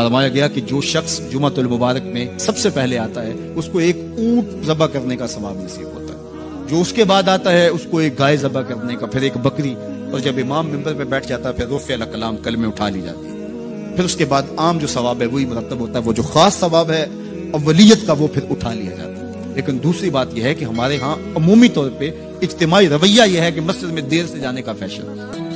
फरमाया गया कि जो शख्स जुमातुल मुबारक में सबसे पहले आता है, उसको एक ऊँट जबा करने का सवाब नसीब होता है। जो उसके बाद आता है, उसको एक गाय जबा करने का, फिर एक बकरी, और जब इमाम मेंबर पे बैठ जाता है, फिर रोफ़ कलाम कल में उठा ली जाती है। फिर उसके बाद आम जो सवाब है, वही मरतब होता है। वो जो खास सवाब है अवलीत का वो फिर उठा लिया जाता है। लेकिन दूसरी बात यह है कि हमारे यहाँ अमूमी तौर पर इज्तमाही रवैया यह है कि मस्जिद में देर से जाने का फ़ैशन